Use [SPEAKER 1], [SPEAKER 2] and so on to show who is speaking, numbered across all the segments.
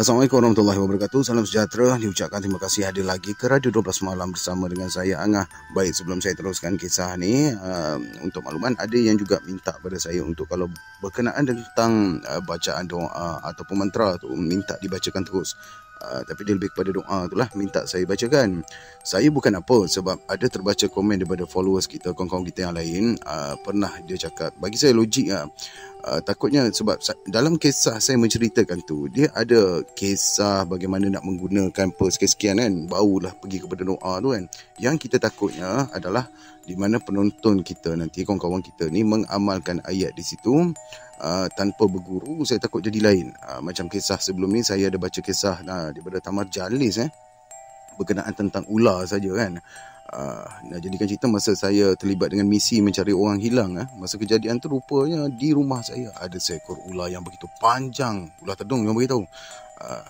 [SPEAKER 1] Assalamualaikum warahmatullahi wabarakatuh. Salam sejahtera. Diucapkan terima kasih hadir lagi ke Radio 12 Malam bersama dengan saya Angah. Baik, sebelum saya teruskan kisah ni, uh, untuk makluman ada yang juga minta pada saya untuk kalau berkenaan tentang uh, bacaan doa ataupun mantra tu minta dibacakan terus. Uh, tapi dia lebih kepada doa tu lah minta saya bacakan. Saya bukan apa sebab ada terbaca komen daripada followers kita kawan-kawan kita yang lain. Uh, pernah dia cakap bagi saya logik lah. Uh, takutnya sebab dalam kisah saya menceritakan tu dia ada kisah bagaimana nak menggunakan per sekian-sekian kan. Barulah pergi kepada doa tu kan. Yang kita takutnya adalah di mana penonton kita nanti kawan-kawan kita ni mengamalkan ayat di situ uh, tanpa berguru saya takut jadi lain. Uh, macam kisah sebelum ni saya ada baca kisah uh, daripada Tamar Jalis eh berkenaan tentang ular saja kan. Uh, nah jadikan cerita masa saya terlibat dengan misi mencari orang hilang eh masa kejadian tu rupanya di rumah saya ada seekor ular yang begitu panjang. Ular tedung yang beritahu. Uh,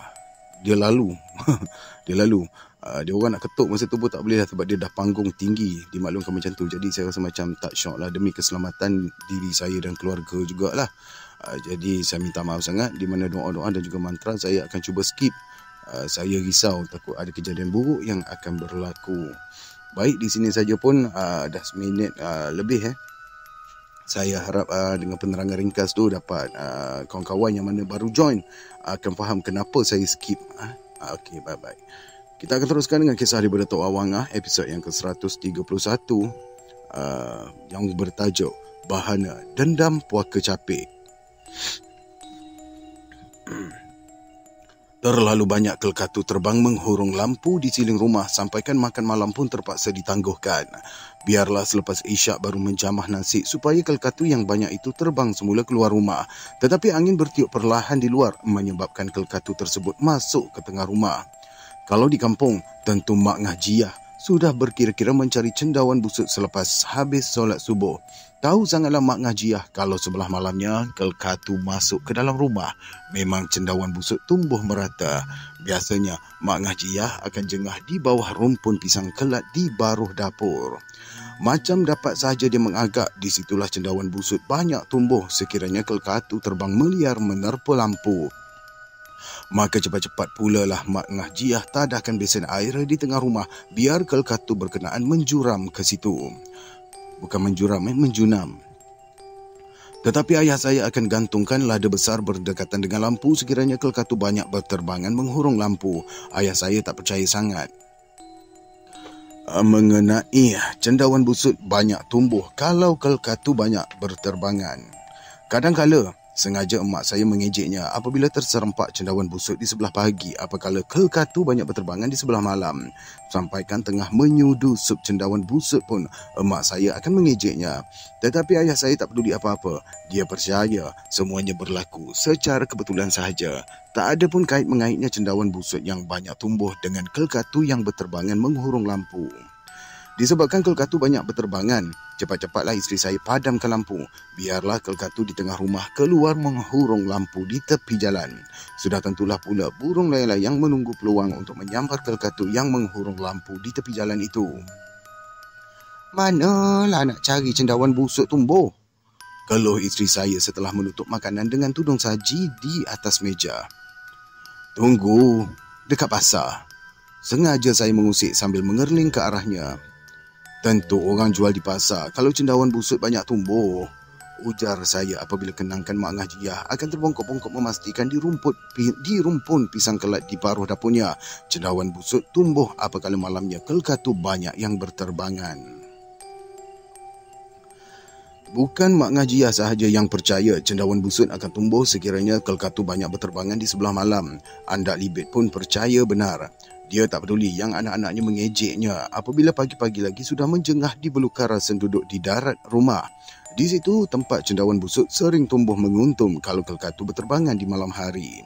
[SPEAKER 1] dia lalu. Dia lalu uh, dia orang nak ketuk masa tu pun tak boleh lah sebab dia dah panggung tinggi. Dimaklumkan macam tu. Jadi saya rasa macam tak syok lah demi keselamatan diri saya dan keluarga jugalah. Uh, jadi saya minta maaf sangat. Di mana doa-doa dan juga mantra saya akan cuba skip. Uh, saya risau takut ada kejadian buruk yang akan berlaku. Baik di sini saja pun uh, dah seminit uh, lebih eh. Saya harap uh, dengan penerangan ringkas tu dapat uh, kawan-kawan yang mana baru join uh, akan faham kenapa saya skip. Uh, okay, bye-bye. Kita akan teruskan dengan kisah daripada Tok Awang ah episod yang ke-131 uh, yang bertajuk Bahana Dendam Puaka Capek. Terlalu banyak kelkatu terbang menghurung lampu di siling rumah sampaikan makan malam pun terpaksa ditangguhkan. Biarlah selepas isyak baru menjamah nasi supaya kelkatu yang banyak itu terbang semula keluar rumah. Tetapi angin bertiup perlahan di luar menyebabkan kelkatu tersebut masuk ke tengah rumah. Kalau di kampung, tentu Mak Ngajiah sudah berkira-kira mencari cendawan busuk selepas habis solat subuh. Tahu sangatlah Mak Ngajiah kalau sebelah malamnya kelkatu masuk ke dalam rumah. Memang cendawan busuk tumbuh merata. Biasanya Mak Ngajiah akan jengah di bawah rumpun pisang kelat di baruh dapur. Macam dapat saja dia mengagak, di situlah cendawan busuk banyak tumbuh sekiranya kelkatu terbang meliar menerpa lampu. Maka cepat-cepat pula lah Mak Ngah Jiah tadahkan besen air di tengah rumah biar kelkatu berkenaan menjuram ke situ. Bukan menjuram, eh, menjunam. Tetapi ayah saya akan gantungkan lada besar berdekatan dengan lampu sekiranya kelkatu banyak berterbangan menghurung lampu. Ayah saya tak percaya sangat. Mengenai cendawan busut banyak tumbuh kalau kelkatu banyak berterbangan. Kadang-kala Sengaja emak saya mengejeknya apabila terserempak cendawan busuk di sebelah pagi apabila kelkatu banyak berterbangan di sebelah malam. Sampaikan tengah menyudu sup cendawan busuk pun emak saya akan mengejeknya. Tetapi ayah saya tak peduli apa-apa. Dia percaya semuanya berlaku secara kebetulan sahaja. Tak ada pun kait mengaitnya cendawan busuk yang banyak tumbuh dengan kelkatu yang berterbangan menghurung lampu. Disebabkan kelkatu banyak berterbangan, cepat-cepatlah isteri saya padamkan lampu. Biarlah kelkatu di tengah rumah keluar menghurung lampu di tepi jalan. Sudah tentulah pula burung layang-layang menunggu peluang untuk menyambar kelkatu yang menghurung lampu di tepi jalan itu. Manalah nak cari cendawan busuk tumbuh? Keluh isteri saya setelah menutup makanan dengan tudung saji di atas meja. Tunggu, dekat pasar. Sengaja saya mengusik sambil mengerling ke arahnya. Tentu orang jual di pasar kalau cendawan busuk banyak tumbuh. Ujar saya apabila kenangkan Mak Ngajiah akan terbongkok-bongkok memastikan di rumput di rumpun pisang kelat di paruh dapurnya. Cendawan busuk tumbuh apabila malamnya kelkatu banyak yang berterbangan. Bukan Mak Ngajiah sahaja yang percaya cendawan busuk akan tumbuh sekiranya kelkatu banyak berterbangan di sebelah malam. Andak Libet pun percaya benar. Dia tak peduli yang anak-anaknya mengejeknya apabila pagi-pagi lagi sudah menjengah di belukara senduduk di darat rumah. Di situ tempat cendawan busuk sering tumbuh menguntum kalau kelkatu berterbangan di malam hari.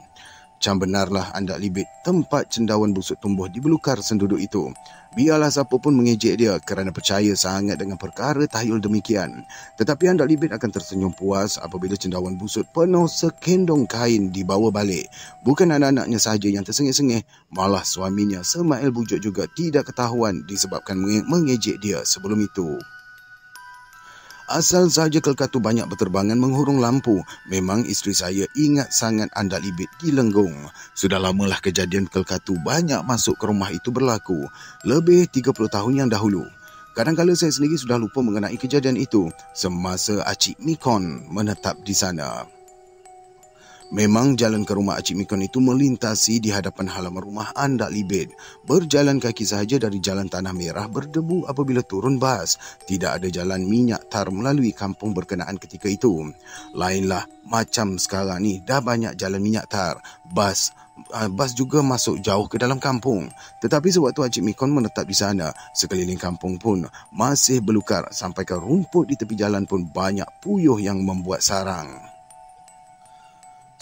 [SPEAKER 1] Macam benarlah anda libit tempat cendawan busuk tumbuh di belukar senduduk itu. Biarlah siapa pun mengejek dia kerana percaya sangat dengan perkara tahyul demikian. Tetapi anda libit akan tersenyum puas apabila cendawan busuk penuh sekendong kain dibawa balik. Bukan anak-anaknya sahaja yang tersengih-sengih, malah suaminya Semail Bujuk juga tidak ketahuan disebabkan mengejek dia sebelum itu. Asal saja kelkatu banyak berterbangan menghurung lampu, memang isteri saya ingat sangat anda libit di lenggung. Sudah lamalah kejadian kelkatu banyak masuk ke rumah itu berlaku, lebih 30 tahun yang dahulu. Kadang-kadang saya sendiri sudah lupa mengenai kejadian itu semasa Acik Mikon menetap di sana. Memang jalan ke rumah Acik Mikon itu melintasi di hadapan halaman rumah Andak Libet. Berjalan kaki sahaja dari jalan Tanah Merah berdebu apabila turun bas. Tidak ada jalan minyak tar melalui kampung berkenaan ketika itu. Lainlah macam sekarang ni dah banyak jalan minyak tar. Bas ah, bas juga masuk jauh ke dalam kampung. Tetapi sewaktu Acik Mikon menetap di sana, sekeliling kampung pun masih belukar sampai ke rumput di tepi jalan pun banyak puyuh yang membuat sarang.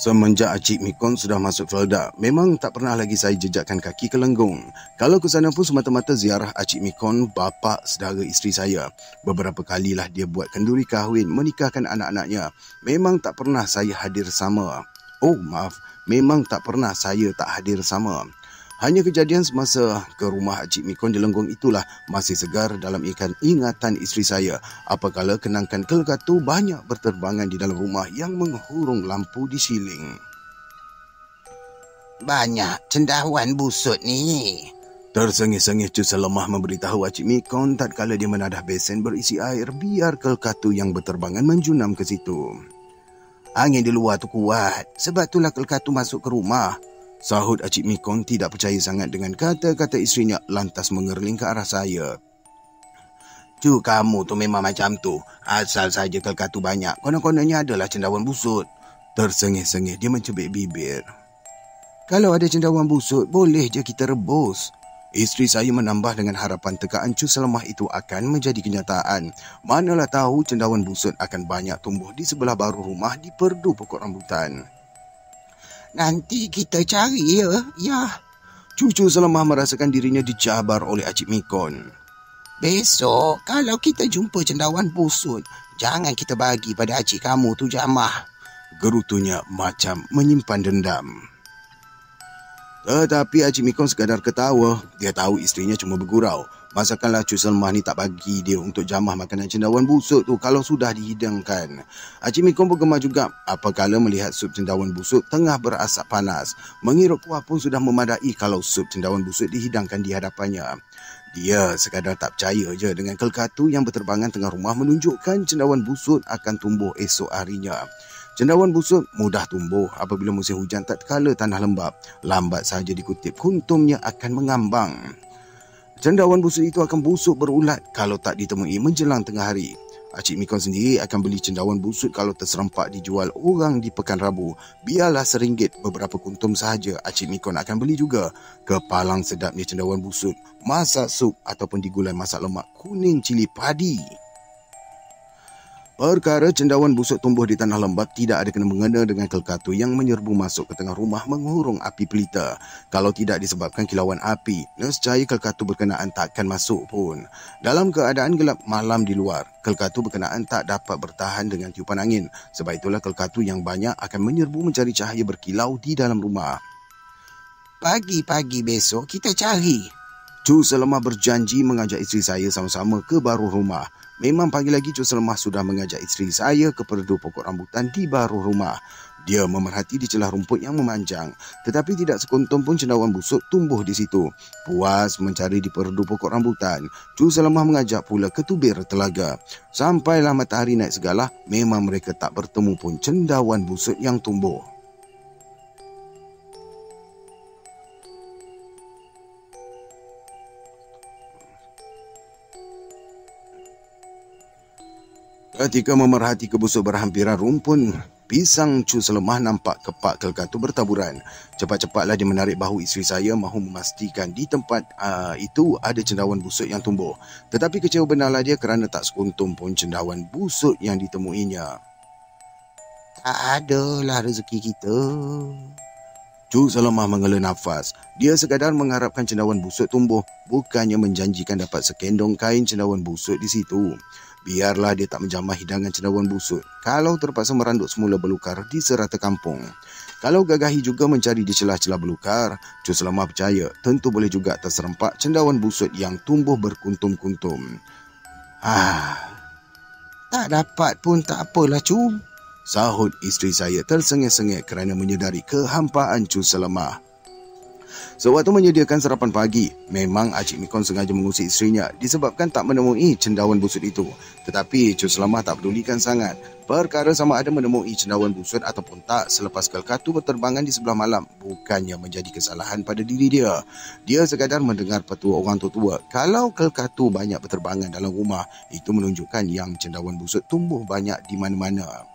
[SPEAKER 1] Semenjak Acik Mikon sudah masuk Felda, memang tak pernah lagi saya jejakkan kaki ke Lenggung. Kalau ke sana pun semata-mata ziarah Acik Mikon, bapa saudara isteri saya. Beberapa kalilah dia buat kenduri kahwin, menikahkan anak-anaknya. Memang tak pernah saya hadir sama. Oh, maaf. Memang tak pernah saya tak hadir sama. Hanya kejadian semasa ke rumah Cik Mikon di Lenggong itulah masih segar dalam ikan ingatan isteri saya. Apakala kenangkan kelgatu banyak berterbangan di dalam rumah yang menghurung lampu di siling.
[SPEAKER 2] Banyak cendawan busut ni.
[SPEAKER 1] Tersengih-sengih cu selemah memberitahu Cik Mikon tak kala dia menadah besen berisi air biar kelkatu yang berterbangan menjunam ke situ.
[SPEAKER 2] Angin di luar tu kuat. Sebab itulah kelkatu masuk ke rumah.
[SPEAKER 1] Sahut Acik Mikong tidak percaya sangat dengan kata-kata isterinya lantas mengerling ke arah saya.
[SPEAKER 2] Tu kamu tu memang macam tu. Asal saja kelkatu banyak. Konon-kononnya adalah cendawan busut.
[SPEAKER 1] Tersengih-sengih dia mencubit bibir.
[SPEAKER 2] Kalau ada cendawan busut, boleh je kita rebus.
[SPEAKER 1] Isteri saya menambah dengan harapan tekaan cu selemah itu akan menjadi kenyataan. Manalah tahu cendawan busut akan banyak tumbuh di sebelah baru rumah di perdu pokok rambutan.
[SPEAKER 2] Nanti kita cari ya. Ya.
[SPEAKER 1] Cucu selemah merasakan dirinya dicabar oleh Acik Mikon.
[SPEAKER 2] Besok, kalau kita jumpa cendawan busut, jangan kita bagi pada Acik kamu tu jamah.
[SPEAKER 1] Gerutunya macam menyimpan dendam. Tetapi Acik Mikon sekadar ketawa. Dia tahu istrinya cuma bergurau. Masakanlah Cu Selmah ni tak bagi dia untuk jamah makanan cendawan busuk tu kalau sudah dihidangkan. Haji Mikong bergema juga apabila melihat sup cendawan busuk tengah berasap panas. Mengiruk kuah pun sudah memadai kalau sup cendawan busuk dihidangkan di hadapannya. Dia sekadar tak percaya je dengan kelkatu yang berterbangan tengah rumah menunjukkan cendawan busuk akan tumbuh esok harinya. Cendawan busuk mudah tumbuh apabila musim hujan tak kala tanah lembap. Lambat saja dikutip kuntumnya akan mengambang. Cendawan busuk itu akan busuk berulat kalau tak ditemui menjelang tengah hari. Acik Mikon sendiri akan beli cendawan busuk kalau terserempak dijual orang di Pekan Rabu. Biarlah seringgit beberapa kuntum sahaja Acik Mikon akan beli juga. Kepalang sedapnya cendawan busuk, masak sup ataupun digulai masak lemak kuning cili padi. Perkara cendawan busuk tumbuh di tanah lembap tidak ada kena-mengena dengan kelkatu yang menyerbu masuk ke tengah rumah menghurung api pelita. Kalau tidak disebabkan kilauan api, nescaya kelkatu berkenaan takkan masuk pun. Dalam keadaan gelap malam di luar, kelkatu berkenaan tak dapat bertahan dengan tiupan angin. Sebab itulah kelkatu yang banyak akan menyerbu mencari cahaya berkilau di dalam rumah.
[SPEAKER 2] Pagi-pagi besok kita cari.
[SPEAKER 1] Cu Selemah berjanji mengajak isteri saya sama-sama ke baru rumah. Memang pagi lagi Cuk Selemah sudah mengajak isteri saya ke perdu pokok rambutan di baru rumah. Dia memerhati di celah rumput yang memanjang. Tetapi tidak sekuntum pun cendawan busuk tumbuh di situ. Puas mencari di perdu pokok rambutan. Cuk Selemah mengajak pula ke tubir telaga. Sampailah matahari naik segala, memang mereka tak bertemu pun cendawan busuk yang tumbuh. Ketika memerhati kebusuk berhampiran rumpun, pisang cu selemah nampak kepak kelkatu bertaburan. Cepat-cepatlah dia menarik bahu isteri saya mahu memastikan di tempat uh, itu ada cendawan busuk yang tumbuh. Tetapi kecewa benarlah dia kerana tak sekuntum pun cendawan busuk yang ditemuinya.
[SPEAKER 2] Tak adalah rezeki kita.
[SPEAKER 1] Cu Selemah menghela nafas. Dia sekadar mengharapkan cendawan busuk tumbuh, bukannya menjanjikan dapat sekendong kain cendawan busuk di situ. Biarlah dia tak menjamah hidangan cendawan busuk. Kalau terpaksa meranduk semula belukar di serata kampung. Kalau gagahi juga mencari di celah-celah belukar, Cu Selamah percaya tentu boleh juga terserempak cendawan busuk yang tumbuh berkuntum-kuntum. Ah.
[SPEAKER 2] Tak dapat pun tak apalah cu.
[SPEAKER 1] Sahut isteri saya tersengih-sengih kerana menyedari kehampaan cu selemah. Sewaktu menyediakan sarapan pagi, memang Acik Mikon sengaja mengusik isterinya disebabkan tak menemui cendawan busut itu. Tetapi Cik Selamah tak pedulikan sangat. Perkara sama ada menemui cendawan busut ataupun tak selepas kelkatu berterbangan di sebelah malam bukannya menjadi kesalahan pada diri dia. Dia sekadar mendengar petua orang tua-tua. Kalau kelkatu banyak berterbangan dalam rumah, itu menunjukkan yang cendawan busut tumbuh banyak di mana-mana.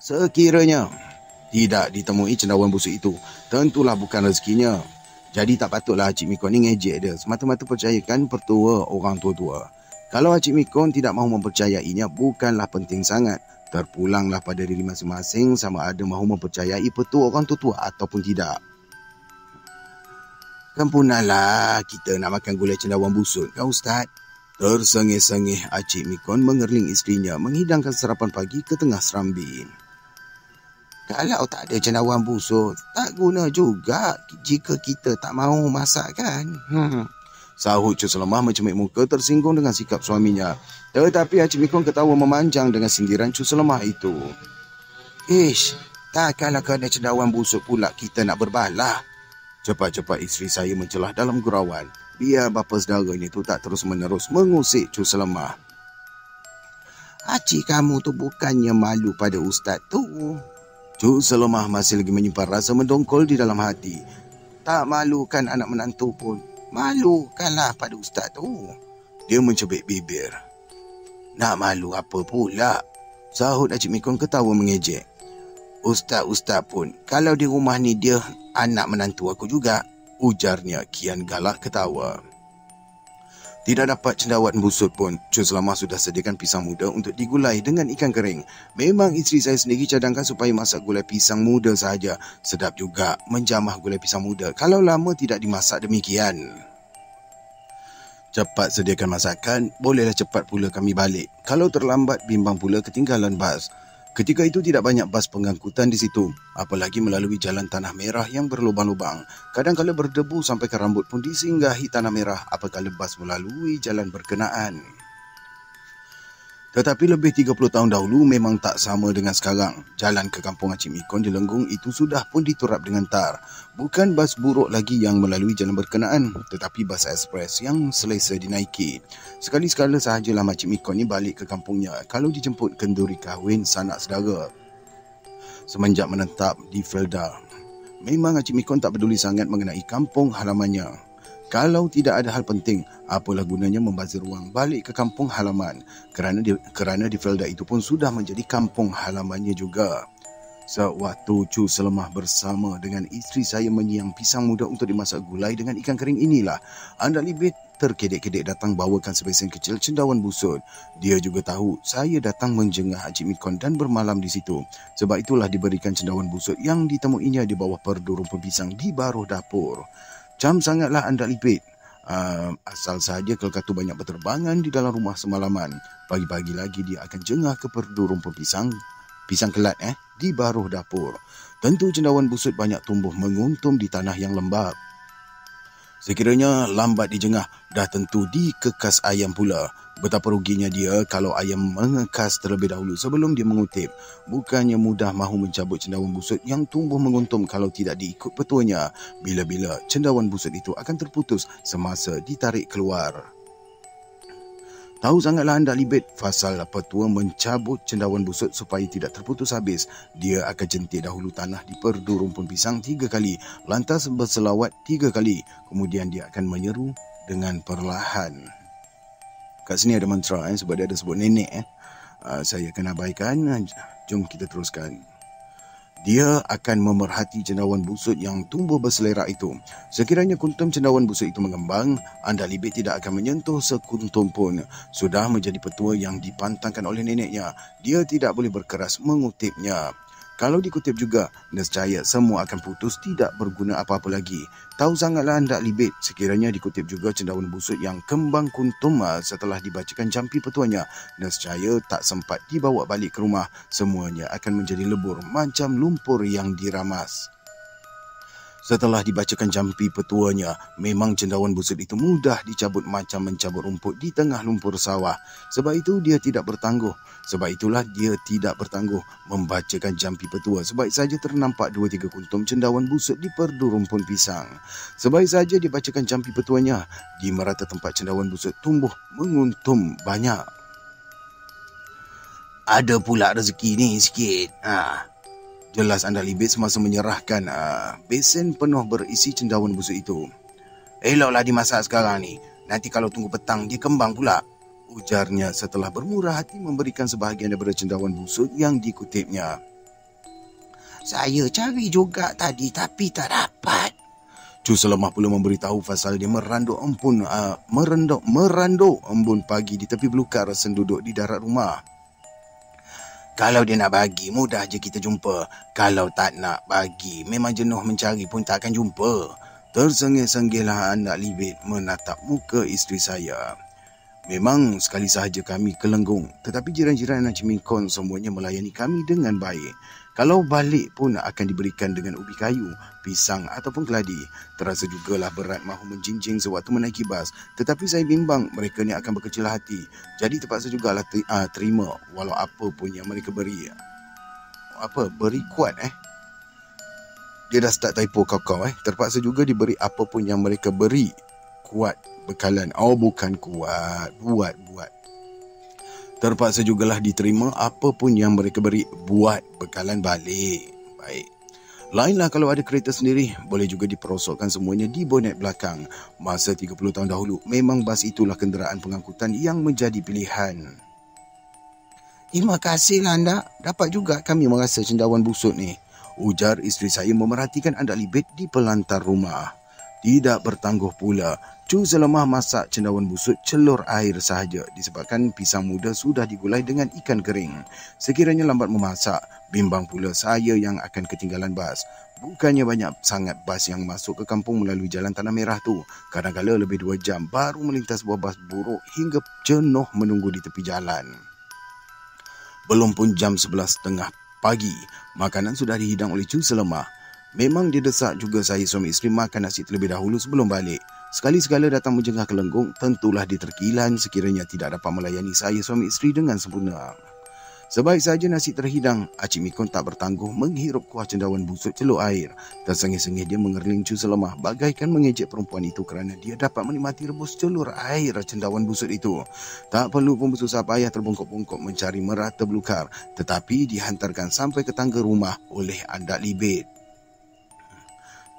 [SPEAKER 1] Sekiranya tidak ditemui cendawan busuk itu. Tentulah bukan rezekinya. Jadi tak patutlah Cik Mikon ni ngejek dia. Semata-mata percayakan pertua orang tua-tua. Kalau Cik Mikon tidak mahu mempercayainya, bukanlah penting sangat. Terpulanglah pada diri masing-masing sama ada mahu mempercayai petua orang tua-tua ataupun tidak.
[SPEAKER 2] Kempunalah kita nak makan gulai cendawan busuk, kau Ustaz.
[SPEAKER 1] Tersengih-sengih Acik Mikon mengerling isterinya menghidangkan sarapan pagi ke tengah serambi.
[SPEAKER 2] Kalau tak ada cendawan busuk, tak guna juga jika kita tak mahu masak kan. Hmm.
[SPEAKER 1] Sahut Cik Selemah mencemik muka tersinggung dengan sikap suaminya. Tetapi Haji Mikon ketawa memanjang dengan sindiran Cik Selemah itu.
[SPEAKER 2] Ish, takkanlah kena cendawan busuk pula kita nak berbalah.
[SPEAKER 1] Cepat-cepat isteri saya mencelah dalam gurauan. Biar bapa saudara ini tu tak terus-menerus mengusik Cik Selemah.
[SPEAKER 2] Haji kamu tu bukannya malu pada ustaz tu.
[SPEAKER 1] Cuk Selemah masih lagi menyimpan rasa mendongkol di dalam hati.
[SPEAKER 2] Tak malukan anak menantu pun. Malukanlah pada ustaz tu.
[SPEAKER 1] Dia mencebik bibir.
[SPEAKER 2] Nak malu apa pula?
[SPEAKER 1] Sahut Acik Mikon ketawa mengejek.
[SPEAKER 2] Ustaz-ustaz pun, kalau di rumah ni dia anak menantu aku juga.
[SPEAKER 1] Ujarnya kian galak ketawa. Tidak dapat cendawan busut pun, Cun Selama sudah sediakan pisang muda untuk digulai dengan ikan kering. Memang isteri saya sendiri cadangkan supaya masak gulai pisang muda sahaja. Sedap juga menjamah gulai pisang muda kalau lama tidak dimasak demikian. Cepat sediakan masakan, bolehlah cepat pula kami balik. Kalau terlambat, bimbang pula ketinggalan bas. Ketika itu tidak banyak bas pengangkutan di situ, apalagi melalui jalan tanah merah yang berlubang-lubang. Kadang-kala berdebu sampai ke rambut pun disinggahi tanah merah apabila bas melalui jalan berkenaan. Tetapi lebih 30 tahun dahulu memang tak sama dengan sekarang. Jalan ke kampung Acik Mikon di Lenggung itu sudah pun diturap dengan tar. Bukan bas buruk lagi yang melalui jalan berkenaan, tetapi bas ekspres yang selesa dinaiki. Sekali-sekala sahajalah Acik Mikon ni balik ke kampungnya kalau dijemput kenduri kahwin sanak saudara. Semenjak menetap di Felda, memang Acik Mikon tak peduli sangat mengenai kampung halamannya. Kalau tidak ada hal penting, apalah gunanya membazir ruang balik ke kampung halaman kerana di, kerana di Felda itu pun sudah menjadi kampung halamannya juga. Sewaktu Cu Selemah bersama dengan isteri saya menyiang pisang muda untuk dimasak gulai dengan ikan kering inilah, anda libit terkedek-kedek datang bawakan sebesen kecil cendawan busut. Dia juga tahu saya datang menjengah Haji Mikon dan bermalam di situ. Sebab itulah diberikan cendawan busut yang ditemuinya di bawah perdu rumput pisang di baruh dapur. Jam sangatlah anda lipit. Uh, asal saja kelkatu banyak berterbangan di dalam rumah semalaman. Pagi-pagi lagi dia akan jengah ke perdu rumput pisang. Pisang kelat eh, di baruh dapur. Tentu cendawan busut banyak tumbuh menguntum di tanah yang lembab. Sekiranya lambat dijengah, dah tentu dikekas ayam pula. Betapa ruginya dia kalau ayam mengekas terlebih dahulu sebelum dia mengutip. Bukannya mudah mahu mencabut cendawan busut yang tumbuh menguntum kalau tidak diikut petuanya. Bila-bila cendawan busut itu akan terputus semasa ditarik keluar. Tahu sangatlah anda libet fasal petua mencabut cendawan busut supaya tidak terputus habis. Dia akan jentik dahulu tanah di perdu rumpun pisang tiga kali. Lantas berselawat tiga kali. Kemudian dia akan menyeru dengan perlahan. Kat sini ada mantra eh, sebab dia ada sebut nenek. Eh. Uh, saya akan abaikan. Jom kita teruskan. Dia akan memerhati cendawan busut yang tumbuh berselerak itu. Sekiranya kuntum cendawan busut itu mengembang, anda libit tidak akan menyentuh sekuntum pun. Sudah menjadi petua yang dipantangkan oleh neneknya. Dia tidak boleh berkeras mengutipnya. Kalau dikutip juga, nescaya semua akan putus tidak berguna apa-apa lagi. Tahu sangatlah anda libit sekiranya dikutip juga cendawan busuk yang kembang kuntum setelah dibacakan jampi petuanya. Nescaya tak sempat dibawa balik ke rumah. Semuanya akan menjadi lebur macam lumpur yang diramas. Setelah dibacakan jampi petuanya, memang cendawan busuk itu mudah dicabut macam mencabut rumput di tengah lumpur sawah. Sebab itu dia tidak bertangguh. Sebab itulah dia tidak bertangguh membacakan jampi petua. Sebaik saja ternampak dua tiga kuntum cendawan busuk di perdu rumpun pisang. Sebaik saja dibacakan jampi petuanya, di merata tempat cendawan busuk tumbuh menguntum banyak.
[SPEAKER 2] Ada pula rezeki ni sikit. Ha,
[SPEAKER 1] Jelas anda libit semasa menyerahkan uh, besen penuh berisi cendawan busuk itu.
[SPEAKER 2] Eloklah dimasak sekarang ni. Nanti kalau tunggu petang dia kembang pula.
[SPEAKER 1] Ujarnya setelah bermurah hati memberikan sebahagian daripada cendawan busuk yang dikutipnya.
[SPEAKER 2] Saya cari juga tadi tapi tak dapat.
[SPEAKER 1] Cu selemah pula memberitahu pasal dia meranduk empun uh, merendok meranduk embun pagi di tepi belukar senduduk di darat rumah.
[SPEAKER 2] Kalau dia nak bagi, mudah je kita jumpa. Kalau tak nak bagi, memang jenuh mencari pun tak akan jumpa.
[SPEAKER 1] Tersengih-senggihlah anak libit menatap muka isteri saya. Memang sekali sahaja kami kelenggung, tetapi jiran-jiran Encik Minkon semuanya melayani kami dengan baik. Kalau balik pun akan diberikan dengan ubi kayu, pisang ataupun keladi. Terasa jugalah berat mahu menjinjing sewaktu menaiki bas. Tetapi saya bimbang mereka ni akan berkecil hati. Jadi terpaksa jugalah ah, terima walau apa pun yang mereka beri. Apa? Beri kuat eh? Dia dah start typo kau-kau eh. Terpaksa juga diberi apa pun yang mereka beri. Kuat bekalan. Oh bukan kuat. Buat, buat. Terpaksa jugalah diterima apa pun yang mereka beri buat bekalan balik. Baik. Lainlah kalau ada kereta sendiri, boleh juga diperosokkan semuanya di bonet belakang. Masa 30 tahun dahulu, memang bas itulah kenderaan pengangkutan yang menjadi pilihan.
[SPEAKER 2] Terima kasihlah anda. Dapat juga kami merasa cendawan busuk ni.
[SPEAKER 1] Ujar isteri saya memerhatikan anda libet di pelantar rumah. Tidak bertangguh pula, Cu selemah masak cendawan busuk celur air sahaja disebabkan pisang muda sudah digulai dengan ikan kering. Sekiranya lambat memasak, bimbang pula saya yang akan ketinggalan bas. Bukannya banyak sangat bas yang masuk ke kampung melalui jalan Tanah Merah tu. Kadang-kadang lebih dua jam baru melintas sebuah bas buruk hingga jenuh menunggu di tepi jalan. Belum pun jam sebelas tengah pagi, makanan sudah dihidang oleh Cu Selemah. Memang dia desak juga saya suami isteri makan nasi terlebih dahulu sebelum balik. Sekali-sekala datang menjengah ke lenggung, tentulah diterkilan sekiranya tidak dapat melayani saya suami isteri dengan sempurna. Sebaik saja nasi terhidang, Acik Mikon tak bertangguh menghirup kuah cendawan busuk celuk air. Tersengih-sengih dia mengerling cu selemah bagaikan mengejek perempuan itu kerana dia dapat menikmati rebus celur air cendawan busuk itu. Tak perlu pun bersusah payah terbungkuk-bungkuk mencari merata belukar tetapi dihantarkan sampai ke tangga rumah oleh andak libit.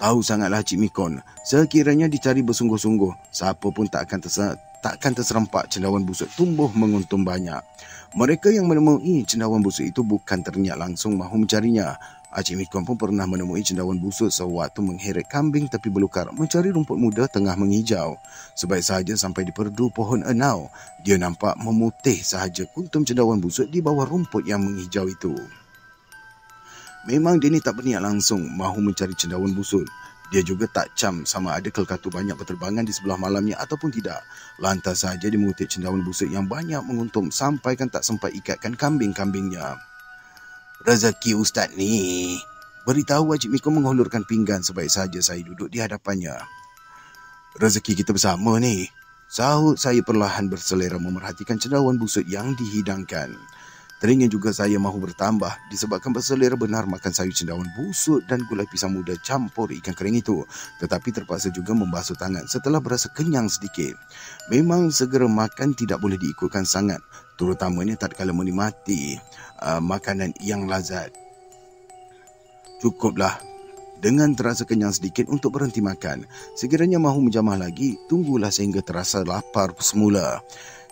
[SPEAKER 1] Tahu sangatlah Cik Mikon, sekiranya dicari bersungguh-sungguh, siapa pun tak akan terser, takkan terserempak cendawan busuk tumbuh menguntung banyak. Mereka yang menemui cendawan busuk itu bukan terniat langsung mahu mencarinya. Acik Mikon pun pernah menemui cendawan busuk sewaktu mengheret kambing tepi belukar mencari rumput muda tengah menghijau. Sebaik sahaja sampai di perdu pohon enau, dia nampak memutih sahaja kuntum cendawan busuk di bawah rumput yang menghijau itu. Memang dia ni tak berniat langsung mahu mencari cendawan busuk. Dia juga tak cam sama ada kelkatu banyak berterbangan di sebelah malamnya ataupun tidak. Lantas saja dia mengutip cendawan busuk yang banyak menguntung sampaikan tak sempat ikatkan kambing-kambingnya. Rezeki ustaz ni. Beritahu wajib Miko menghulurkan pinggan sebaik saja saya duduk di hadapannya. Rezeki kita bersama ni. Sahut saya perlahan berselera memerhatikan cendawan busuk yang dihidangkan. Teringin juga saya mahu bertambah disebabkan berselera benar makan sayur cendawan busuk dan gulai pisang muda campur ikan kering itu. Tetapi terpaksa juga membasuh tangan setelah berasa kenyang sedikit. Memang segera makan tidak boleh diikutkan sangat. Terutamanya tak kala menikmati uh, makanan yang lazat. Cukuplah dengan terasa kenyang sedikit untuk berhenti makan. Sekiranya mahu menjamah lagi, tunggulah sehingga terasa lapar semula.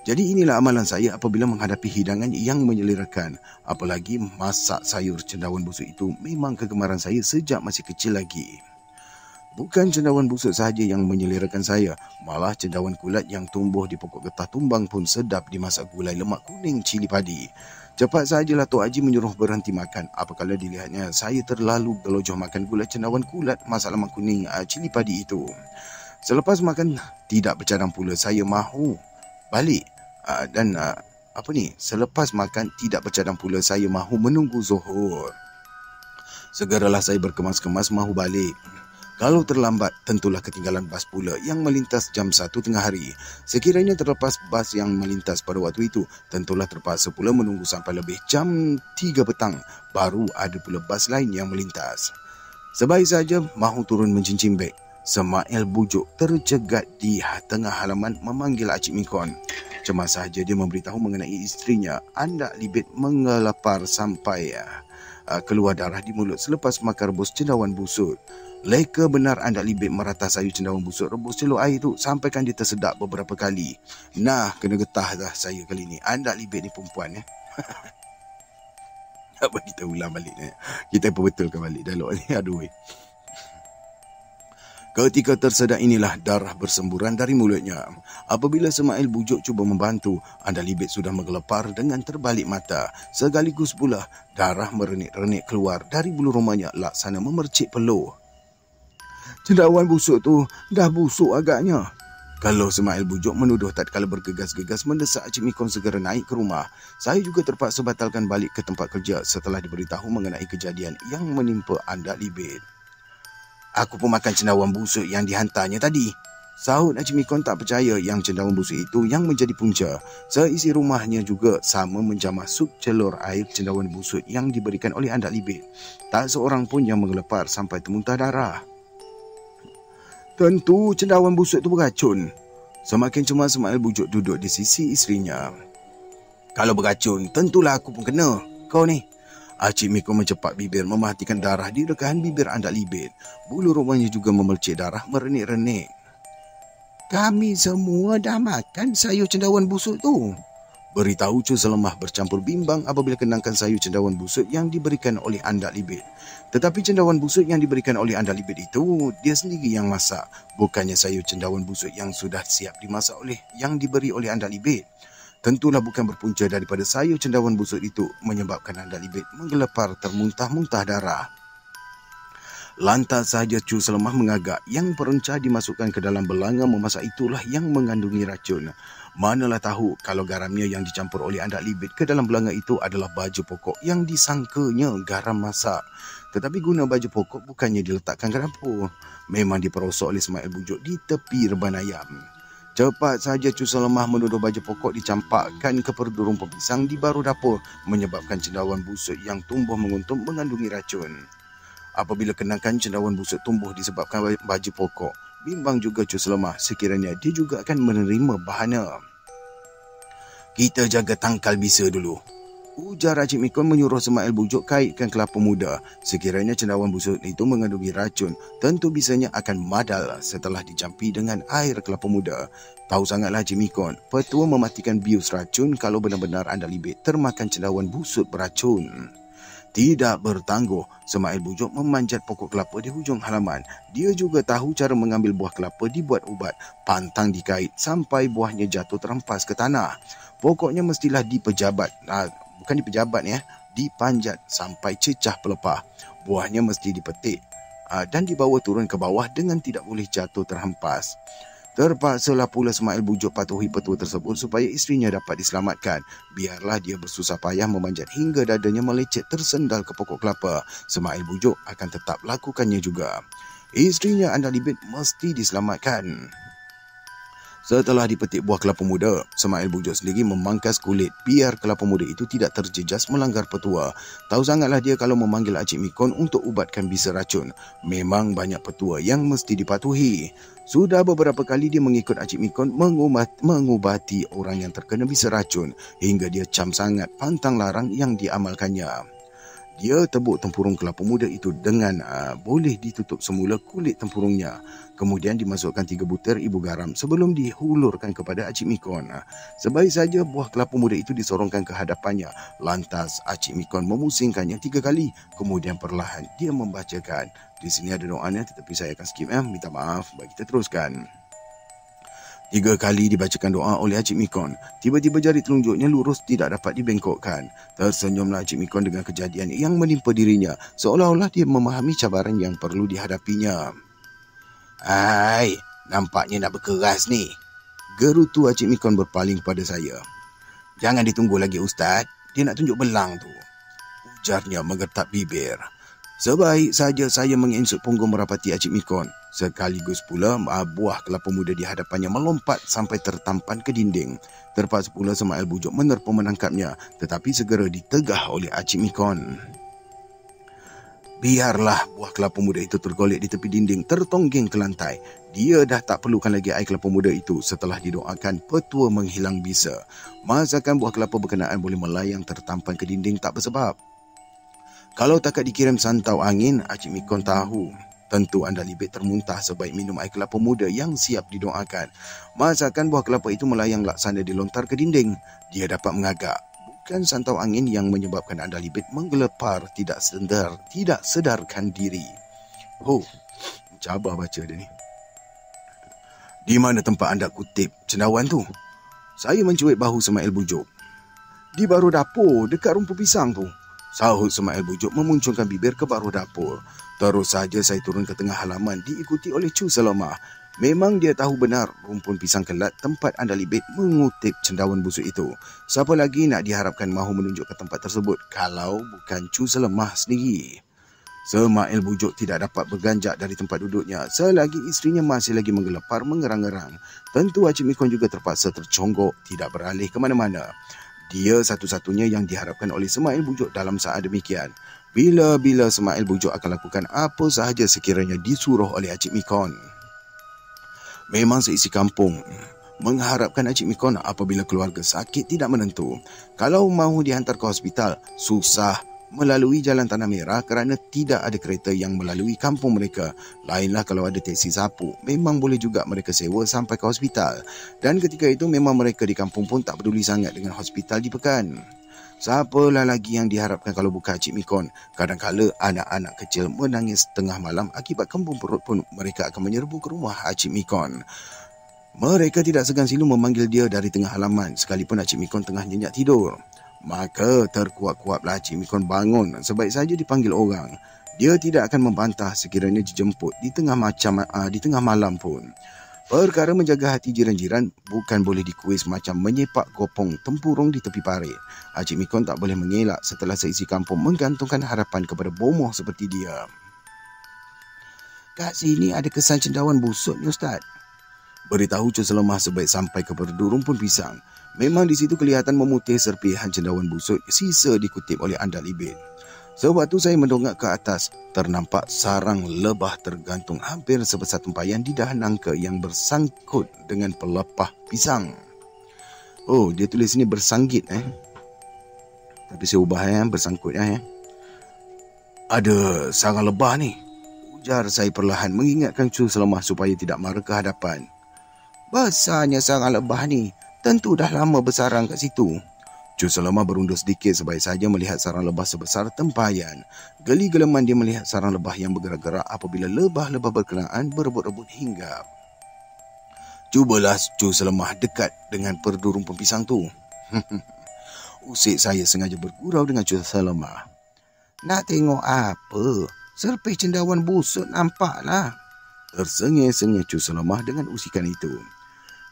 [SPEAKER 1] Jadi inilah amalan saya apabila menghadapi hidangan yang menyelerakan. Apalagi masak sayur cendawan busuk itu memang kegemaran saya sejak masih kecil lagi. Bukan cendawan busuk sahaja yang menyelerakan saya, malah cendawan kulat yang tumbuh di pokok getah tumbang pun sedap dimasak gulai lemak kuning cili padi. Cepat sajalah Tok Haji menyuruh berhenti makan apabila dilihatnya saya terlalu gelojoh makan gulai cendawan kulat masak lemak kuning uh, cili padi itu. Selepas makan, tidak bercadang pula saya mahu balik uh, dan uh, apa ni selepas makan tidak bercadang pula saya mahu menunggu zuhur segeralah saya berkemas-kemas mahu balik Kalau terlambat, tentulah ketinggalan bas pula yang melintas jam 1 tengah hari. Sekiranya terlepas bas yang melintas pada waktu itu, tentulah terpaksa pula menunggu sampai lebih jam 3 petang baru ada pula bas lain yang melintas. Sebaik saja mahu turun mencincin beg, Semail bujuk terjegat di tengah halaman memanggil Acik Mikon. Cemas saja dia memberitahu mengenai isterinya, anda libit mengelepar sampai uh, keluar darah di mulut selepas makan rebus cendawan busut. Leka benar anda libit merata sayur cendawan busuk rebus celur air tu sampaikan dia tersedak beberapa kali. Nah, kena getah dah saya kali ni. Anda libit ni perempuan ya. Apa kita ulang balik ni? Kita perbetulkan balik dialog ni. Aduh. Ketika tersedak inilah darah bersemburan dari mulutnya. Apabila Semail bujuk cuba membantu, anda libit sudah menggelepar dengan terbalik mata. Segaligus pula darah merenik-renik keluar dari bulu rumahnya laksana memercik peluh. Cendawan busuk tu dah busuk agaknya. Kalau Semail bujuk menuduh tak kala bergegas-gegas mendesak Cik Mikon segera naik ke rumah, saya juga terpaksa batalkan balik ke tempat kerja setelah diberitahu mengenai kejadian yang menimpa anda libit. Aku pun makan cendawan busuk yang dihantarnya tadi. Sahut Cik Mikon tak percaya yang cendawan busuk itu yang menjadi punca. Seisi rumahnya juga sama menjamah sup celur air cendawan busuk yang diberikan oleh anda libit. Tak seorang pun yang mengelepar sampai termuntah darah. Tentu cendawan busuk itu beracun. Semakin cemas Semail bujuk duduk di sisi isterinya. Kalau beracun, tentulah aku pun kena. Kau ni. Acik Miko mencepat bibir mematikan darah di rekahan bibir anda libit. Bulu rumahnya juga memelcik darah merenik-renik. Kami semua dah makan sayur cendawan busuk tu. Beritahu Cu Selemah bercampur bimbang apabila kenangkan sayur cendawan busuk yang diberikan oleh anda libit. Tetapi cendawan busuk yang diberikan oleh anda libit itu, dia sendiri yang masak. Bukannya sayur cendawan busuk yang sudah siap dimasak oleh yang diberi oleh anda libit. Tentulah bukan berpunca daripada sayur cendawan busuk itu menyebabkan anda libit menggelepar termuntah-muntah darah. Lantas sahaja Cu Selemah mengagak yang perencah dimasukkan ke dalam belanga memasak itulah yang mengandungi racun. Manalah tahu kalau garamnya yang dicampur oleh anda libit ke dalam belanga itu adalah baju pokok yang disangkanya garam masak. Tetapi guna baju pokok bukannya diletakkan ke dapur. Memang diperosok oleh Ismail Bujuk di tepi reban ayam. Cepat saja Cu Selemah menuduh baju pokok dicampakkan ke perdu rumput pisang di baru dapur menyebabkan cendawan busuk yang tumbuh menguntung mengandungi racun. Apabila kenakan cendawan busuk tumbuh disebabkan baju pokok, bimbang juga Cu Selemah sekiranya dia juga akan menerima bahana. Kita jaga tangkal bisa dulu. Ujar Rajib Mikon menyuruh Semail bujuk kaitkan kelapa muda. Sekiranya cendawan busuk itu mengandungi racun, tentu bisanya akan madal setelah dicampi dengan air kelapa muda. Tahu sangatlah Rajib Mikon, petua mematikan bius racun kalau benar-benar anda libit termakan cendawan busuk beracun. Tidak bertangguh, Semail bujuk memanjat pokok kelapa di hujung halaman. Dia juga tahu cara mengambil buah kelapa dibuat ubat, pantang dikait sampai buahnya jatuh terempas ke tanah. Pokoknya mestilah dipejabat. Bukan dipejabat ya, dipanjat sampai cecah pelepah. Buahnya mesti dipetik uh, dan dibawa turun ke bawah dengan tidak boleh jatuh terhempas. Terpaksalah pula Semail bujuk patuhi petua tersebut supaya isterinya dapat diselamatkan. Biarlah dia bersusah payah memanjat hingga dadanya melecet tersendal ke pokok kelapa. Semail bujuk akan tetap lakukannya juga. Isterinya anda libit mesti diselamatkan. Setelah dipetik buah kelapa muda, Semail Bujuk sendiri memangkas kulit biar kelapa muda itu tidak terjejas melanggar petua. Tahu sangatlah dia kalau memanggil Acik Mikon untuk ubatkan bisa racun. Memang banyak petua yang mesti dipatuhi. Sudah beberapa kali dia mengikut Acik Mikon mengubat, mengubati orang yang terkena bisa racun hingga dia cam sangat pantang larang yang diamalkannya. Dia tebuk tempurung kelapa muda itu dengan uh, boleh ditutup semula kulit tempurungnya. Kemudian dimasukkan tiga butir ibu garam sebelum dihulurkan kepada Acik Mikon. Sebaik saja buah kelapa muda itu disorongkan ke hadapannya. Lantas Acik Mikon memusingkannya tiga kali. Kemudian perlahan dia membacakan. Di sini ada doanya tetapi saya akan skip. Eh. Minta maaf. Bagi kita teruskan. Tiga kali dibacakan doa oleh Haji Mikon. Tiba-tiba jari telunjuknya lurus tidak dapat dibengkokkan. Tersenyumlah Haji Mikon dengan kejadian yang menimpa dirinya. Seolah-olah dia memahami cabaran yang perlu dihadapinya. Hai, nampaknya nak berkeras ni. Gerutu Haji Mikon berpaling kepada saya. Jangan ditunggu lagi Ustaz. Dia nak tunjuk belang tu. Ujarnya menggertak bibir. Sebaik saja saya menginsut punggung merapati Acik Mikon. Sekaligus pula buah kelapa muda di hadapannya melompat sampai tertampan ke dinding. Terpaksa pula Semail bujuk menerpa menangkapnya tetapi segera ditegah oleh Acik Mikon. Biarlah buah kelapa muda itu tergolek di tepi dinding tertonggeng ke lantai. Dia dah tak perlukan lagi air kelapa muda itu setelah didoakan petua menghilang bisa. Masakan buah kelapa berkenaan boleh melayang tertampan ke dinding tak bersebab. Kalau takat dikirim santau angin, Acik Mikon tahu. Tentu anda libit termuntah sebaik minum air kelapa muda yang siap didoakan. Masakan buah kelapa itu melayang laksana dilontar ke dinding. Dia dapat mengagak. Bukan santau angin yang menyebabkan anda libit menggelepar tidak sedar, tidak sedarkan diri. Oh, cabar baca dia ni. Di mana tempat anda kutip cendawan tu? Saya mencuit bahu Semail bujuk. Di baru dapur, dekat rumput pisang tu. Sahut Semail bujuk memunculkan bibir ke baru dapur. Terus saja saya turun ke tengah halaman diikuti oleh Chu Selama. Memang dia tahu benar rumpun pisang kelat tempat anda libit mengutip cendawan busuk itu. Siapa lagi nak diharapkan mahu menunjuk ke tempat tersebut kalau bukan Chu Selemah sendiri. Semail bujuk tidak dapat berganjak dari tempat duduknya selagi isterinya masih lagi menggelepar mengerang-gerang. Tentu Haji Mikon juga terpaksa terconggok tidak beralih ke mana-mana. Dia satu-satunya yang diharapkan oleh Semail Bujuk dalam saat demikian. Bila-bila Semail Bujuk akan lakukan apa sahaja sekiranya disuruh oleh Acik Mikon. Memang seisi kampung mengharapkan Acik Mikon apabila keluarga sakit tidak menentu. Kalau mahu dihantar ke hospital, susah melalui jalan tanah merah kerana tidak ada kereta yang melalui kampung mereka. Lainlah kalau ada teksi sapu, memang boleh juga mereka sewa sampai ke hospital. Dan ketika itu memang mereka di kampung pun tak peduli sangat dengan hospital di Pekan. Siapalah lagi yang diharapkan kalau bukan Cik Mikon. Kadang-kala anak-anak kecil menangis tengah malam akibat kembung perut pun mereka akan menyerbu ke rumah Cik Mikon. Mereka tidak segan silu memanggil dia dari tengah halaman sekalipun Cik Mikon tengah nyenyak tidur. Maka terkuat-kuatlah Cik Mikon bangun sebaik saja dipanggil orang. Dia tidak akan membantah sekiranya dijemput di tengah macam uh, di tengah malam pun. Perkara menjaga hati jiran-jiran bukan boleh dikuis macam menyepak gopong tempurung di tepi parit. Cik Mikon tak boleh mengelak setelah seisi kampung menggantungkan harapan kepada bomoh seperti dia.
[SPEAKER 2] Kat sini ada kesan cendawan busuk ni Ustaz.
[SPEAKER 1] Beritahu Cik Selemah sebaik sampai ke perdurung pun pisang. Memang di situ kelihatan memutih serpihan cendawan busuk sisa dikutip oleh Andal Ibin. Sewaktu saya mendongak ke atas, ternampak sarang lebah tergantung hampir sebesar tempayan di dahan nangka yang bersangkut dengan pelepah pisang. Oh, dia tulis sini bersanggit eh. Tapi saya ubah ya, bersangkut ya. Ada sarang lebah ni. Ujar saya perlahan mengingatkan Cu Selemah supaya tidak marah ke hadapan.
[SPEAKER 2] Besarnya sarang lebah ni. Tentu dah lama bersarang kat situ.
[SPEAKER 1] Cu Selama berundur sedikit sebaik saja melihat sarang lebah sebesar tempayan. Geli geleman dia melihat sarang lebah yang bergerak-gerak apabila lebah-lebah berkenaan berebut-rebut hinggap. Cubalah Cu Selemah dekat dengan perdurung pempisang tu. Usik saya sengaja bergurau dengan Cu Selemah.
[SPEAKER 2] Nak tengok apa? Serpih cendawan busuk nampaklah.
[SPEAKER 1] Tersengih-sengih Cu Selemah dengan usikan itu.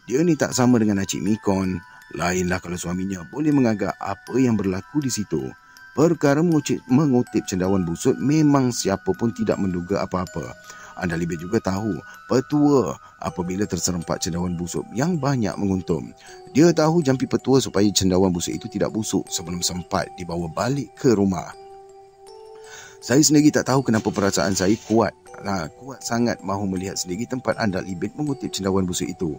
[SPEAKER 1] Dia ni tak sama dengan Acik Mikon. Lainlah kalau suaminya boleh mengagak apa yang berlaku di situ. Perkara mengutip, cendawan busuk memang siapa pun tidak menduga apa-apa. Anda lebih juga tahu petua apabila terserempak cendawan busuk yang banyak menguntung. Dia tahu jampi petua supaya cendawan busuk itu tidak busuk sebelum sempat dibawa balik ke rumah. Saya sendiri tak tahu kenapa perasaan saya kuat. Nah, kuat sangat mahu melihat sendiri tempat anda libit mengutip cendawan busuk itu.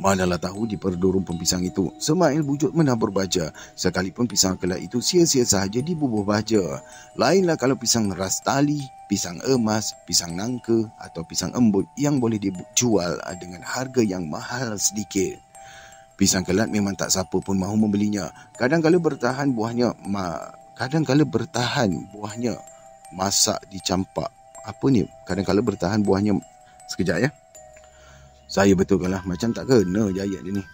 [SPEAKER 1] Manalah tahu di perdurung pempisang itu, Semail bujuk menabur baja. Sekalipun pisang kelak itu sia-sia sahaja dibubuh baja. Lainlah kalau pisang ras tali, pisang emas, pisang nangka atau pisang embut yang boleh dijual dengan harga yang mahal sedikit. Pisang kelat memang tak siapa pun mahu membelinya. Kadang-kala bertahan buahnya, ma, kadang-kala bertahan buahnya masak dicampak. Apa ni? Kadang-kala bertahan buahnya sekejap ya. Saya betulkanlah macam tak kena je ayat dia ni.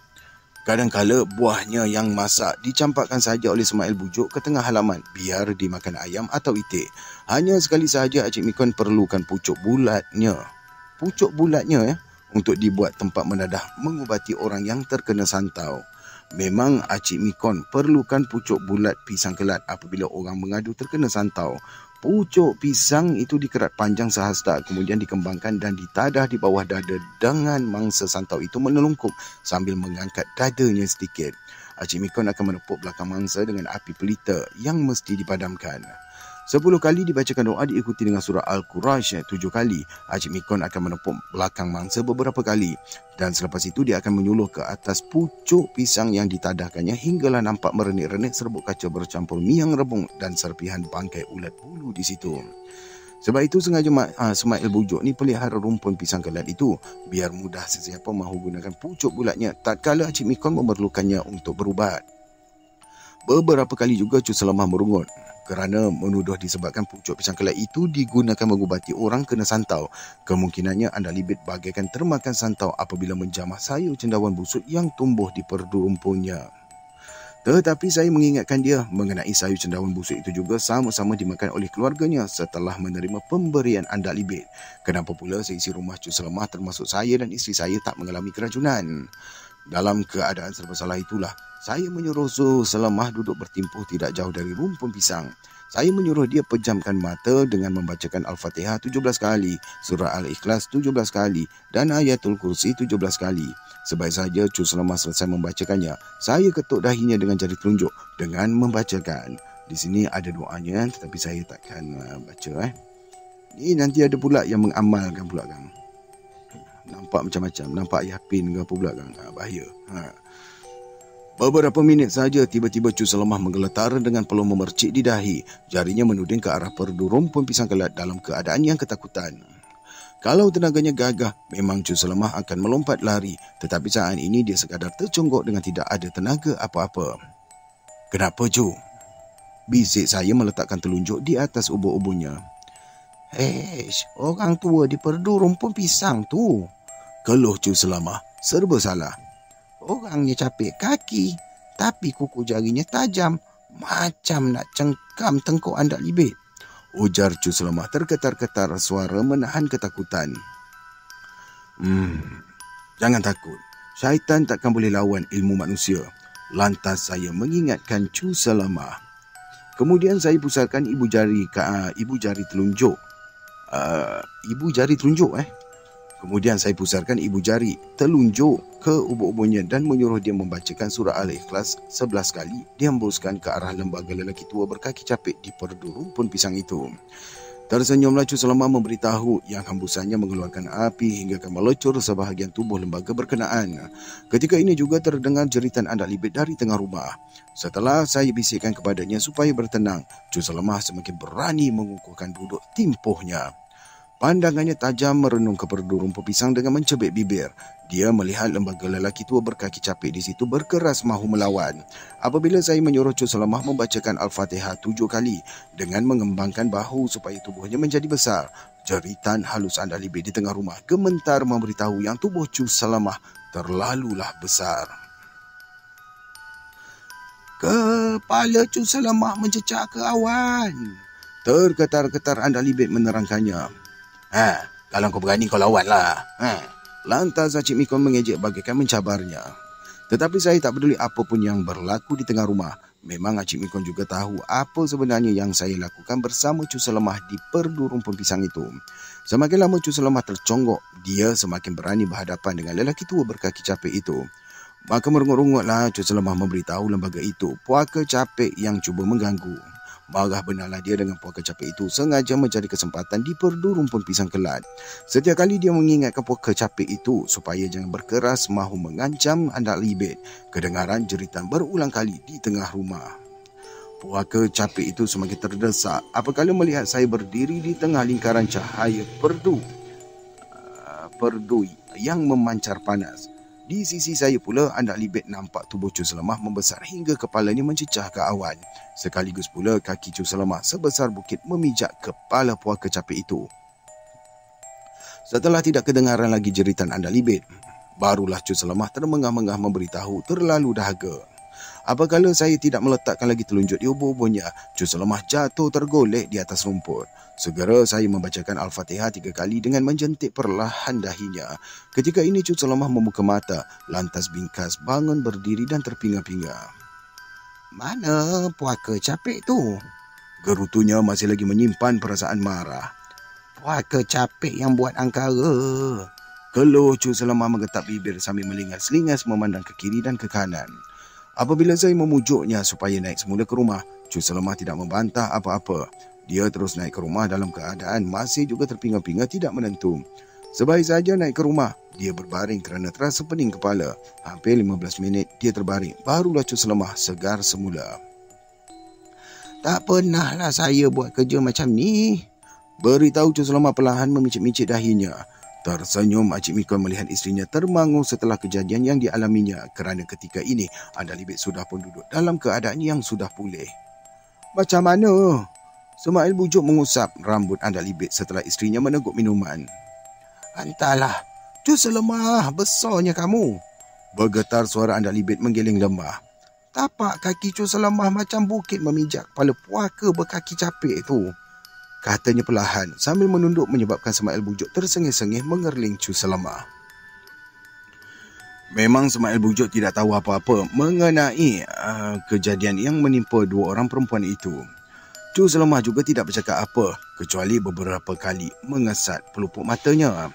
[SPEAKER 1] Kadang-kala buahnya yang masak dicampakkan saja oleh Semail bujuk ke tengah halaman biar dimakan ayam atau itik. Hanya sekali sahaja Acik Mikon perlukan pucuk bulatnya. Pucuk bulatnya ya untuk dibuat tempat menadah mengubati orang yang terkena santau. Memang Acik Mikon perlukan pucuk bulat pisang kelat apabila orang mengadu terkena santau. Pucuk pisang itu dikerat panjang sehasta kemudian dikembangkan dan ditadah di bawah dada dengan mangsa santau itu menelungkup sambil mengangkat dadanya sedikit. Acik Mikon akan menepuk belakang mangsa dengan api pelita yang mesti dipadamkan. Sepuluh kali dibacakan doa diikuti dengan surah Al-Qurash tujuh kali. Haji Mikon akan menepuk belakang mangsa beberapa kali. Dan selepas itu dia akan menyuluh ke atas pucuk pisang yang ditadahkannya hinggalah nampak merenik-renik serbuk kaca bercampur miang rebung dan serpihan bangkai ulat bulu di situ. Sebab itu sengaja uh, Semail Bujuk ni pelihara rumpun pisang kelat itu biar mudah sesiapa mahu gunakan pucuk bulatnya tak kala Cik Mikon memerlukannya untuk berubat. Beberapa kali juga Cik Selamah merungut kerana menuduh disebabkan pucuk pisang kelat itu digunakan mengubati orang kena santau. Kemungkinannya anda libit bagaikan termakan santau apabila menjamah sayur cendawan busuk yang tumbuh di perdu rumpunnya. Tetapi saya mengingatkan dia mengenai sayur cendawan busuk itu juga sama-sama dimakan oleh keluarganya setelah menerima pemberian anda libit. Kenapa pula seisi rumah Cik Selemah termasuk saya dan isteri saya tak mengalami keracunan? Dalam keadaan serba salah itulah, saya menyuruh Zul selemah duduk bertimpuh tidak jauh dari rumpun pisang. Saya menyuruh dia pejamkan mata dengan membacakan Al-Fatihah 17 kali, Surah Al-Ikhlas 17 kali dan Ayatul Kursi 17 kali. Sebaik saja Cu Selamah selesai membacakannya, saya ketuk dahinya dengan jari telunjuk dengan membacakan. Di sini ada doanya tetapi saya takkan uh, baca. Eh. Ini nanti ada pula yang mengamalkan pula kan. Nampak macam-macam. Nampak Yapin ke apa pula kan. Ha, bahaya. Ha. Beberapa minit saja tiba-tiba Cu Selemah menggeletar dengan peluh memercik di dahi. Jarinya menuding ke arah perdu rumpun pisang kelat dalam keadaan yang ketakutan. Kalau tenaganya gagah, memang Cu Selemah akan melompat lari. Tetapi saat ini dia sekadar tercungguk dengan tidak ada tenaga apa-apa. Kenapa Cu? Bisik saya meletakkan telunjuk di atas ubur-uburnya.
[SPEAKER 2] Hei, orang tua di perdu rumpun pisang tu.
[SPEAKER 1] Keluh Cu Selemah, serba salah.
[SPEAKER 2] Orangnya capek kaki, tapi kuku jarinya tajam. Macam nak cengkam tengkuk anda libit.
[SPEAKER 1] Ujar Cu Selamah terketar-ketar suara menahan ketakutan. Hmm, jangan takut. Syaitan takkan boleh lawan ilmu manusia. Lantas saya mengingatkan Cu Selamah. Kemudian saya pusatkan ibu jari ke uh, ibu jari telunjuk. Uh, ibu jari telunjuk eh. Kemudian saya pusarkan ibu jari telunjuk ke ubur-uburnya dan menyuruh dia membacakan surah Al-Ikhlas sebelas kali dihembuskan ke arah lembaga lelaki tua berkaki capit di perdu rumpun pisang itu. Tersenyumlah Cu Selama memberitahu yang hembusannya mengeluarkan api hingga ke melecur sebahagian tubuh lembaga berkenaan. Ketika ini juga terdengar jeritan anak libit dari tengah rumah. Setelah saya bisikkan kepadanya supaya bertenang, Cu Selama semakin berani mengukuhkan duduk timpuhnya. Pandangannya tajam merenung ke perdu rumput pisang dengan mencebik bibir. Dia melihat lembaga lelaki tua berkaki capit di situ berkeras mahu melawan. Apabila saya menyuruh Cuk Selamah membacakan Al-Fatihah tujuh kali dengan mengembangkan bahu supaya tubuhnya menjadi besar, jeritan halus anda libit di tengah rumah gementar memberitahu yang tubuh Cuk Selamah terlalulah besar.
[SPEAKER 2] Kepala Cuk Selamah mencecah ke awan.
[SPEAKER 1] Terketar-ketar anda libit menerangkannya.
[SPEAKER 2] Ha, kalau kau berani kau lawan lah. Ha.
[SPEAKER 1] Lantas Acik Mikon mengejek bagaikan mencabarnya. Tetapi saya tak peduli apa pun yang berlaku di tengah rumah. Memang Acik Mikon juga tahu apa sebenarnya yang saya lakukan bersama Cu Selemah di perdu rumpun pisang itu. Semakin lama Cu Selemah terconggok, dia semakin berani berhadapan dengan lelaki tua berkaki capek itu. Maka merungut-rungutlah Cu Selemah memberitahu lembaga itu puaka capek yang cuba mengganggu. Marah benarlah dia dengan puaka capek itu sengaja mencari kesempatan di perdu rumpun pisang kelat. Setiap kali dia mengingatkan puaka capek itu supaya jangan berkeras mahu mengancam anak libet. Kedengaran jeritan berulang kali di tengah rumah. Puaka capek itu semakin terdesak apabila melihat saya berdiri di tengah lingkaran cahaya perdu. Uh, perdu yang memancar panas. Di sisi saya pula, anak libet nampak tubuh Cu Selamah membesar hingga kepalanya mencecah ke awan. Sekaligus pula kaki Cu Selamah sebesar bukit memijak kepala puaka capek itu. Setelah tidak kedengaran lagi jeritan anda libet, barulah Cu Selamah termengah-mengah memberitahu terlalu dahaga. Apabila saya tidak meletakkan lagi telunjuk di ubur-uburnya, Cu Selamah jatuh tergolek di atas rumput. Segera saya membacakan Al-Fatihah tiga kali dengan menjentik perlahan dahinya. Ketika ini Cut Selamah membuka mata, lantas bingkas bangun berdiri dan terpinga-pinga.
[SPEAKER 2] Mana puaka capek tu?
[SPEAKER 1] Gerutunya masih lagi menyimpan perasaan marah.
[SPEAKER 2] Puaka capek yang buat angkara.
[SPEAKER 1] Keluh Cu Selamah menggetap bibir sambil melingas-lingas memandang ke kiri dan ke kanan. Apabila saya memujuknya supaya naik semula ke rumah, Cu Selamah tidak membantah apa-apa. Dia terus naik ke rumah dalam keadaan masih juga terpinga-pinga tidak menentu. Sebaik saja naik ke rumah, dia berbaring kerana terasa pening kepala. Hampir 15 minit dia terbaring, barulah Cu Selamah segar semula.
[SPEAKER 2] Tak pernahlah saya buat kerja macam ni.
[SPEAKER 1] Beritahu Cik Sulama perlahan memicit-micit dahinya. Tersenyum Acik Mikon melihat isterinya termangu setelah kejadian yang dialaminya kerana ketika ini Anda Libet sudah pun duduk dalam keadaan yang sudah pulih.
[SPEAKER 2] Macam mana? Semail bujuk mengusap rambut Anda Libet setelah isterinya meneguk minuman. Entahlah, tu selemah besarnya kamu. Bergetar suara Anda Libet menggiling lemah. Tapak kaki cu selemah macam bukit memijak kepala puaka berkaki capek tu. Katanya perlahan sambil menunduk menyebabkan Semail Bujuk tersengih-sengih mengerling cu selemah.
[SPEAKER 1] Memang Semail Bujuk tidak tahu apa-apa mengenai uh, kejadian yang menimpa dua orang perempuan itu. Cu Selemah juga tidak bercakap apa kecuali beberapa kali mengesat pelupuk matanya.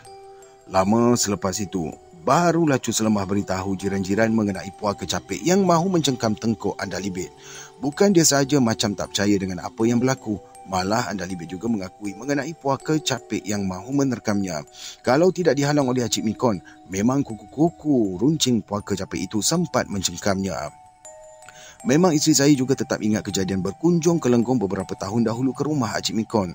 [SPEAKER 1] Lama selepas itu, barulah Cu Selemah beritahu jiran-jiran mengenai puak kecapik yang mahu mencengkam tengkuk Anda Libit. Bukan dia saja macam tak percaya dengan apa yang berlaku, malah Anda Libit juga mengakui mengenai puak kecapik yang mahu menerkamnya. Kalau tidak dihalang oleh Acik Mikon, memang kuku-kuku runcing puak kecapik itu sempat mencengkamnya. Memang isteri saya juga tetap ingat kejadian berkunjung ke Lenggong beberapa tahun dahulu ke rumah Acik Mikon.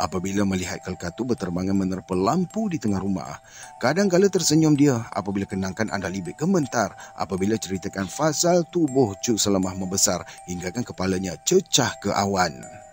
[SPEAKER 1] Apabila melihat kelkatu berterbangan menerpa lampu di tengah rumah. Kadang-kala tersenyum dia apabila kenangkan anda libik gementar apabila ceritakan fasal tubuh Cuk Selamah membesar hinggakan kepalanya cecah ke awan.